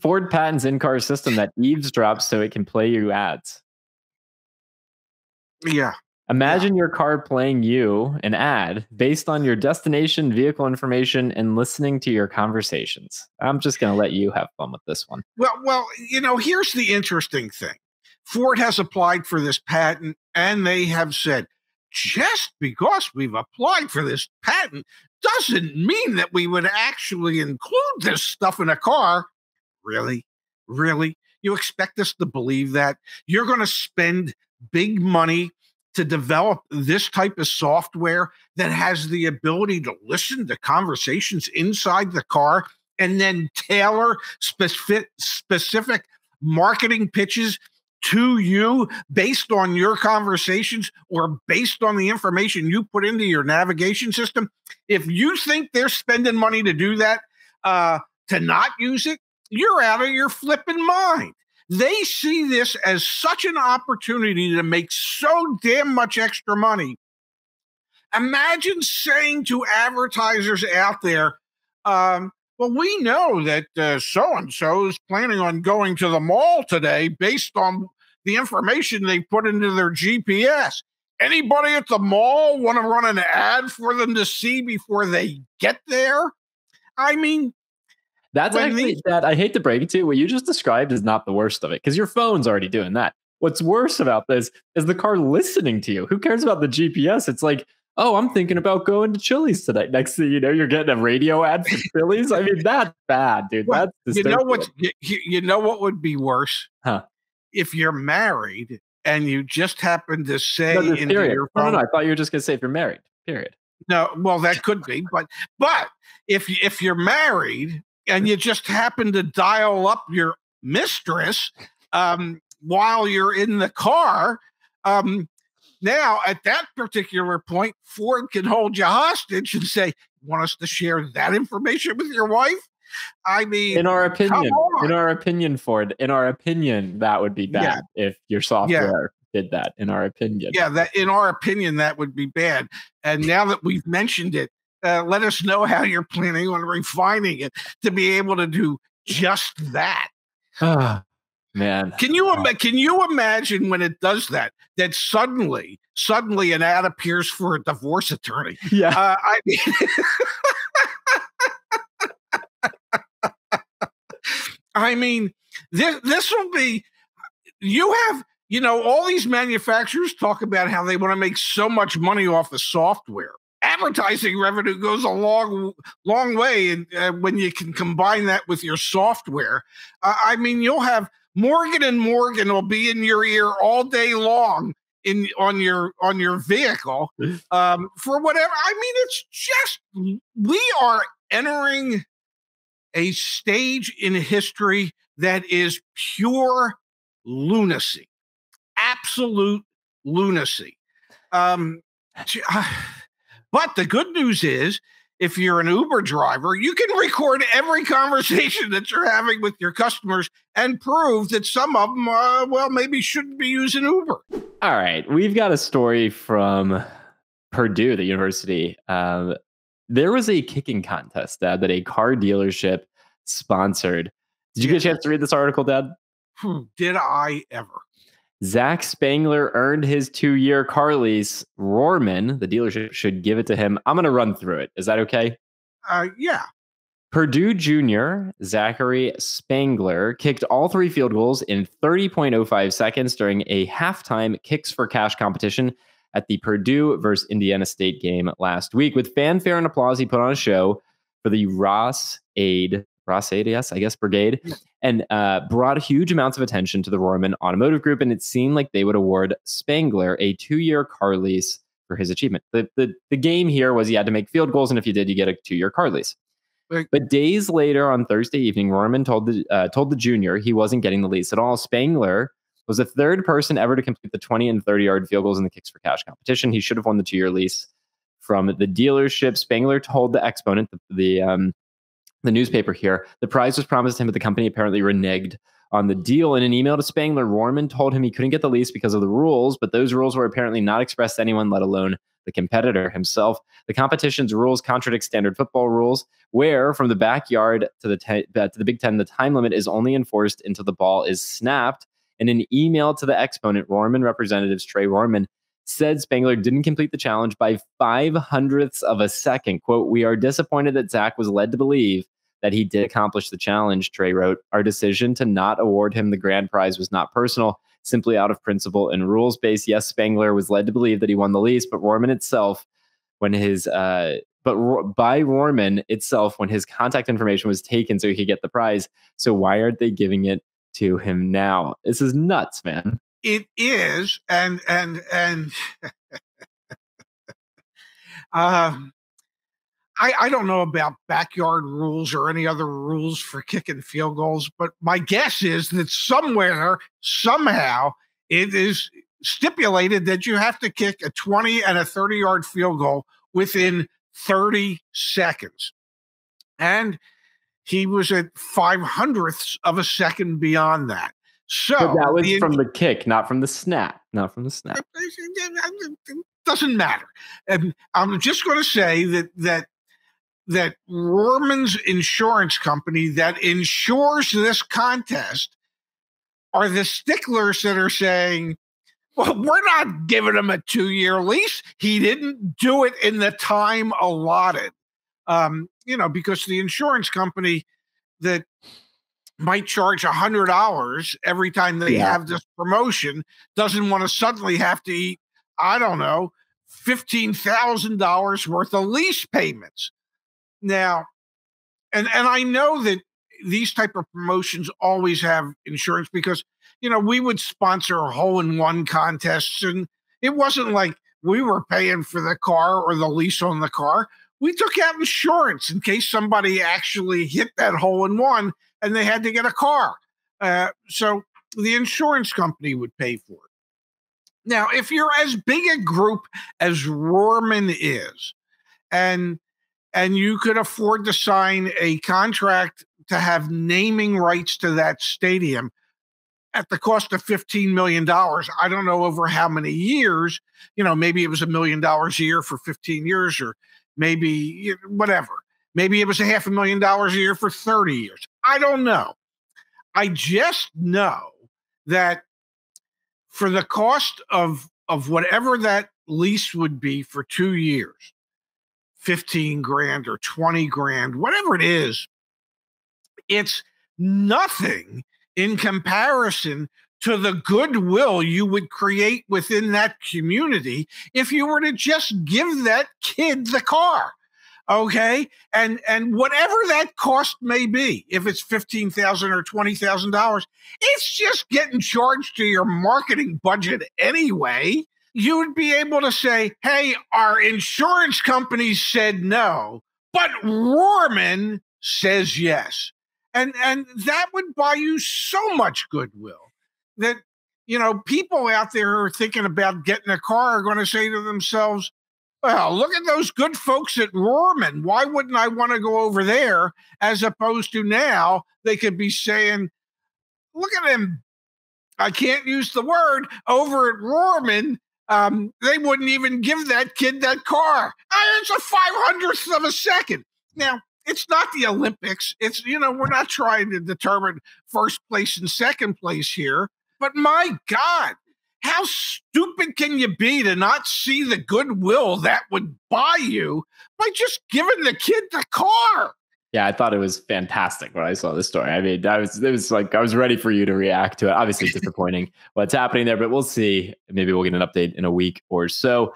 Ford patents in-car system that eavesdrops so it can play you ads. Yeah. Imagine yeah. your car playing you an ad based on your destination, vehicle information, and listening to your conversations. I'm just going to let you have fun with this one. Well, well, you know, here's the interesting thing. Ford has applied for this patent, and they have said just because we've applied for this patent doesn't mean that we would actually include this stuff in a car. Really? Really? You expect us to believe that? You're going to spend big money to develop this type of software that has the ability to listen to conversations inside the car and then tailor specific specific marketing pitches to you based on your conversations or based on the information you put into your navigation system. If you think they're spending money to do that, uh, to not use it, you're out of your flipping mind. They see this as such an opportunity to make so damn much extra money. Imagine saying to advertisers out there, um, well, we know that so and so is planning on going to the mall today based on the information they put into their GPS. Anybody at the mall want to run an ad for them to see before they get there? I mean, that's actually that I hate to break it to you. What you just described is not the worst of it because your phone's already doing that. What's worse about this is the car listening to you. Who cares about the GPS? It's like, oh, I'm thinking about going to Chili's tonight. Next thing you know, you're getting a radio ad for Chili's. I mean, that's bad, dude. Well, that's you know what? You, you know what would be worse? Huh? If you're married and you just happen to say no, into your phone, no, no, no, I thought you were just going to say if you're married. Period. No, well, that could be, but but if if you're married and you just happen to dial up your mistress um, while you're in the car. Um, now, at that particular point, Ford can hold you hostage and say, "Want us to share that information with your wife?" I mean, in our opinion, in our opinion, Ford, in our opinion, that would be bad yeah. if your software yeah. did that. In our opinion, yeah, that in our opinion, that would be bad. And now that we've mentioned it, uh, let us know how you're planning on refining it to be able to do just that. Man, can you can you imagine when it does that? That suddenly, suddenly, an ad appears for a divorce attorney. Yeah, uh, I mean, I mean, this this will be. You have you know all these manufacturers talk about how they want to make so much money off of software advertising revenue goes a long, long way. And uh, when you can combine that with your software, uh, I mean, you'll have Morgan and Morgan will be in your ear all day long in on your on your vehicle um, for whatever. I mean, it's just we are entering a stage in history that is pure lunacy, absolute lunacy. Um, but the good news is, if you're an Uber driver, you can record every conversation that you're having with your customers and prove that some of them, uh, well, maybe shouldn't be using Uber. All right. We've got a story from Purdue, the university. Um, there was a kicking contest Dad, that a car dealership sponsored. Did you get a chance to read this article, Dad? Did I ever? Zach Spangler earned his two year car lease. Rohrman, the dealership, should give it to him. I'm going to run through it. Is that okay? Uh, yeah. Purdue junior Zachary Spangler kicked all three field goals in 30.05 seconds during a halftime kicks for cash competition at the Purdue versus Indiana State game last week. With fanfare and applause, he put on a show for the Ross Aid Ross ADS, I guess, Brigade, and uh, brought huge amounts of attention to the Rohrman Automotive Group. And it seemed like they would award Spangler a two year car lease for his achievement. The, the, the game here was he had to make field goals, and if you did, you get a two year car lease. Right. But days later, on Thursday evening, Rohrman told the uh, told the junior he wasn't getting the lease at all. Spangler was the third person ever to complete the 20 and 30 yard field goals in the kicks for cash competition. He should have won the two year lease from the dealership. Spangler told the exponent, the, the um, the newspaper here. The prize was promised to him, but the company apparently reneged on the deal. In an email to Spangler, Rohrman told him he couldn't get the lease because of the rules, but those rules were apparently not expressed to anyone, let alone the competitor himself. The competition's rules contradict standard football rules, where from the backyard to the te- uh, to the Big Ten, the time limit is only enforced until the ball is snapped. In an email to the exponent, Rohrman representatives Trey Rohrman said Spangler didn't complete the challenge by five hundredths of a second. Quote, We are disappointed that Zach was led to believe that he did accomplish the challenge, Trey wrote. Our decision to not award him the grand prize was not personal, simply out of principle and rules based. Yes, Spangler was led to believe that he won the lease, but Rohrman itself, when his, uh, but by Rohrman itself, when his contact information was taken so he could get the prize. So why aren't they giving it to him now? This is nuts, man. It is, and and and um, I, I don't know about backyard rules or any other rules for kicking field goals, but my guess is that somewhere, somehow, it is stipulated that you have to kick a 20 and a 30 yard field goal within 30 seconds. And he was at five hundredths of a second beyond that. So but that was the, from the kick, not from the snap. Not from the snap. Doesn't matter. And I'm just going to say that that that Rohrman's insurance company that insures this contest are the sticklers that are saying, well, we're not giving him a two year lease. He didn't do it in the time allotted. Um, you know, because the insurance company that might charge a hundred dollars every time they yeah. have this promotion doesn't want to suddenly have to eat, I don't know, fifteen thousand dollars worth of lease payments. Now, and and I know that these type of promotions always have insurance because you know we would sponsor hole in one contests and it wasn't like we were paying for the car or the lease on the car. We took out insurance in case somebody actually hit that hole in one and they had to get a car. Uh, so the insurance company would pay for it. Now, if you're as big a group as Rohrman is, and and you could afford to sign a contract to have naming rights to that stadium at the cost of $15 million. I don't know over how many years, you know, maybe it was a million dollars a year for 15 years or maybe whatever. Maybe it was a half a million dollars a year for 30 years. I don't know. I just know that for the cost of of whatever that lease would be for 2 years, 15 grand or 20 grand, whatever it is, it's nothing in comparison to the goodwill you would create within that community if you were to just give that kid the car okay? And and whatever that cost may be if it's 15000 or $20000 it's just getting charged to your marketing budget anyway you would be able to say, hey, our insurance company said no, but Rohrman says yes. And and that would buy you so much goodwill that you know people out there who are thinking about getting a car are going to say to themselves, well, look at those good folks at Rohrman. Why wouldn't I want to go over there? As opposed to now, they could be saying, look at him. I can't use the word over at Rohrman um, they wouldn't even give that kid that car. I, It's a five hundredth of a second. Now, it's not the Olympics. It's, you know, we're not trying to determine first place and second place here. But my God, how stupid can you be to not see the goodwill that would buy you by just giving the kid the car? Yeah, I thought it was fantastic when I saw the story. I mean, I was it was like I was ready for you to react to it. Obviously, disappointing what's happening there, but we'll see. Maybe we'll get an update in a week or so.